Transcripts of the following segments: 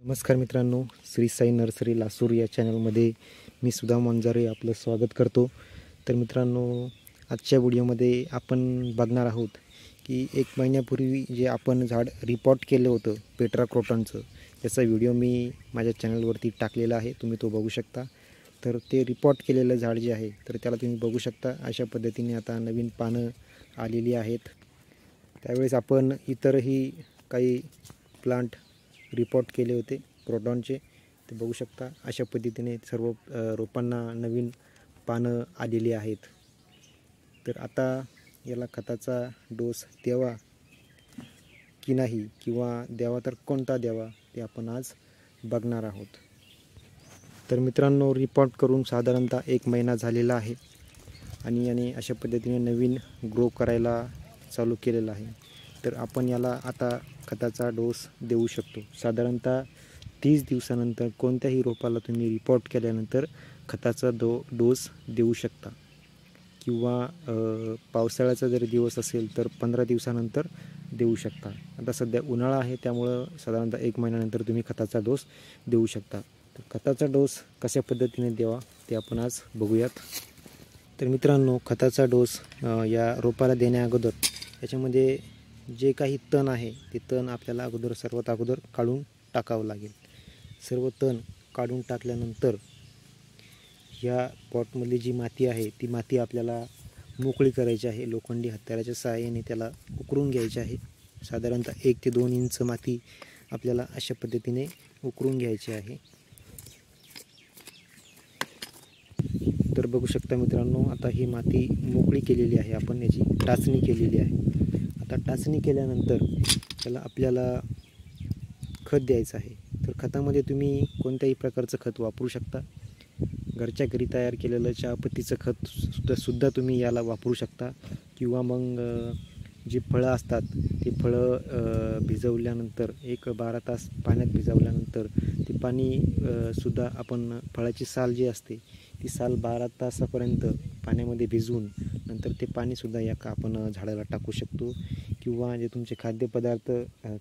नमस्कार मित्रांनो श्री साई नर्सरी लासूर या चॅनलमध्ये मी सुधा मंजारे आपलं स्वागत करतो. तर मित्रांनो आजच्या व्हिडिओमध्ये आपण बघणार आहोत की एक महिन्यापूर्वी जे आपण झाड रिपोर्ट केलं होतं पेट्रा क्रोटॉनचं त्याचा व्हिडिओ मी माझ्या चॅनलवरती टाकलेला आहे तुम्ही तो बघू शकता. तर ते रिपोर्ट केलेलं झाड जे आहे तर त्याला तुम्ही बघू शकता. अशा पद्धतीने आता नवीन पानं आलेली आहेत. त्यावेळेस आपण इतरही काही प्लांट रिपोर्ट केले होते क्रोटॉनचे ते बघू शकता अशा पद्धतीने सर्व रोपांना नवीन पानं आलेली आहेत. तर आता याला खताचा डोस द्यावा की नाही किंवा द्यावा तर कोणता द्यावा ते आपण आज बघणार आहोत. तर मित्रांनो रिपोर्ट करून साधारणतः एक महिना झालेला आहे आणि याने अशा पद्धतीने नवीन ग्रो करायला चालू केलेलं आहे. तर आपण याला आता खताचा डोस देऊ शकतो. साधारणतः तीस दिवसानंतर कोणत्याही रोपाला तुम्ही रिपोर्ट केल्यानंतर खताचा दो डोस देऊ शकता. किंवा पावसाळ्याचा जर दिवस असेल तर पंधरा दिवसानंतर देऊ शकता. आता सध्या उन्हाळा आहे त्यामुळं साधारणतः एक महिन्यानंतर तुम्ही खताचा डोस देऊ शकता. तर खताचा डोस कशा पद्धतीने द्यावा ते आपण आज बघूयात. तर मित्रांनो खताचा डोस या रोपाला देण्याअगोदर याच्यामध्ये जे काही तण आहे ते तण आपल्याला अगोदर सर्वात अगोदर काढून टाकावं लागेल. सर्व तण काढून टाकल्यानंतर ह्या पॉटमधली जी माती आहे ती माती आपल्याला मोकळी करायची आहे. लोखंडी हत्याराच्या सहाय्याने त्याला उकरून घ्यायची आहे. साधारणतः एक ते दोन इंच माती आपल्याला अशा पद्धतीने उकरून घ्यायची आहे. तर बघू शकता मित्रांनो आता ही माती मोकळी केलेली आहे. आपण याची टाचणी केलेली आहे. आता टाचणी केल्यानंतर त्याला आपल्याला खत द्यायचं आहे. तर खतामध्ये तुम्ही कोणत्याही प्रकारचं खत वापरू शकता. घरच्या घरी तयार केलेलं चहापत्तीचं खत सुद्धा सुद्धा तुम्ही याला वापरू शकता. किंवा मग जी फळं असतात ती फळं भिजवल्यानंतर एक बारा तास पाण्यात भिजवल्यानंतर ते पाणी सुद्धा आपण फळाची साल जी असते ती साल बारा तासापर्यंत पाण्यामध्ये भिजवून नंतर ते पाणीसुद्धा या का आपण झाडाला टाकू शकतो. किंवा जे तुमचे खाद्यपदार्थ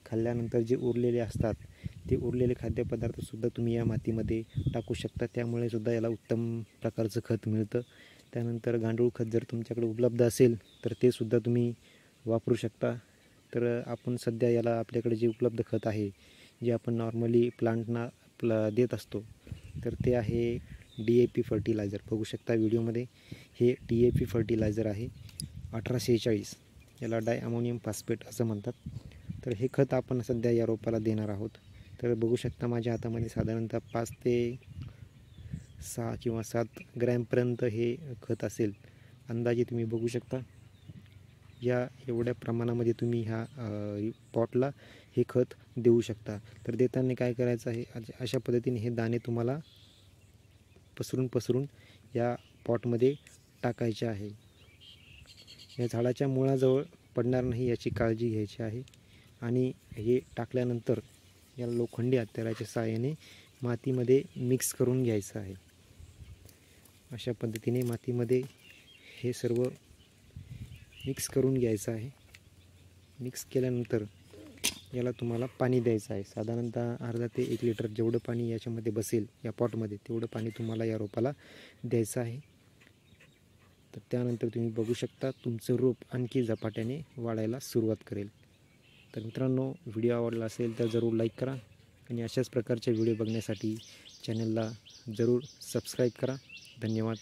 खाल्ल्यानंतर जे उरलेले असतात ते उरलेले खाद्यपदार्थसुद्धा तुम्ही या मातीमध्ये टाकू शकता. त्यामुळे सुद्धा याला उत्तम प्रकारचं खत मिळतं. त्यानंतर गांडूळ खत जर तुमच्याकडे उपलब्ध असेल तर ते सुद्धा तुम्ही वापरू शकता. तर आपण सध्या याला आपल्याकडे जे उपलब्ध खत आहे जे आपण नॉर्मली प्लांटना प्ला देत असतो तर ते आहे डी ए पी फर्टिलायझर. बघू शकता व्हिडिओमध्ये हे डी ए पी फर्टिलायझर आहे. अठरा चाळीस याला डाय अमोनियम फॉस्फेट असं म्हणतात. तर हे खत आपण सध्या या रोपाला देणार आहोत. तर बघू शकता माझ्या हातामध्ये साधारणतः पाच ते सहा किंवा सात ग्रॅमपर्यंत हे खत असेल. अंदाजे तुम्ही बघू शकता. या एवढ्या प्रमाणामध्ये तुम्ही ह्या पॉटला हे खत देऊ शकता. तर देताना काय करायचं आहे? अशा पद्धतीने हे दाणे तुम्हाला पसरून पसरून या पॉटमध्ये टाकायचे आहे. या झाडाच्या मुळाजवळ पडणार नाही याची काळजी घ्यायची आहे. आणि हे टाकल्यानंतर या लोखंडी हत्याराच्या सहाय्याने मातीमध्ये मिक्स करून घ्यायचं आहे. अशा पद्धतीने मातीमध्ये हे सर्व मिक्स करून घ्यायचं आहे. मिक्स केल्यानंतर याला तुम्हाला पाणी द्यायचं आहे. साधारणतः अर्धा ते एक लिटर जेवढं पाणी याच्यामध्ये बसेल या पॉटमध्ये तेवढं पाणी तुम्हाला या रोपाला द्यायचं आहे. तर त्यानंतर तुम्ही बघू शकता तुमचं रोप आणखी झपाट्याने वाढायला सुरुवात करेल. तर मित्रांनो व्हिडिओ आवडला असेल तर जरूर लाईक करा आणि अशाच प्रकारचे व्हिडिओ बघण्यासाठी चॅनलला जरूर सबस्क्राईब करा. धन्यवाद.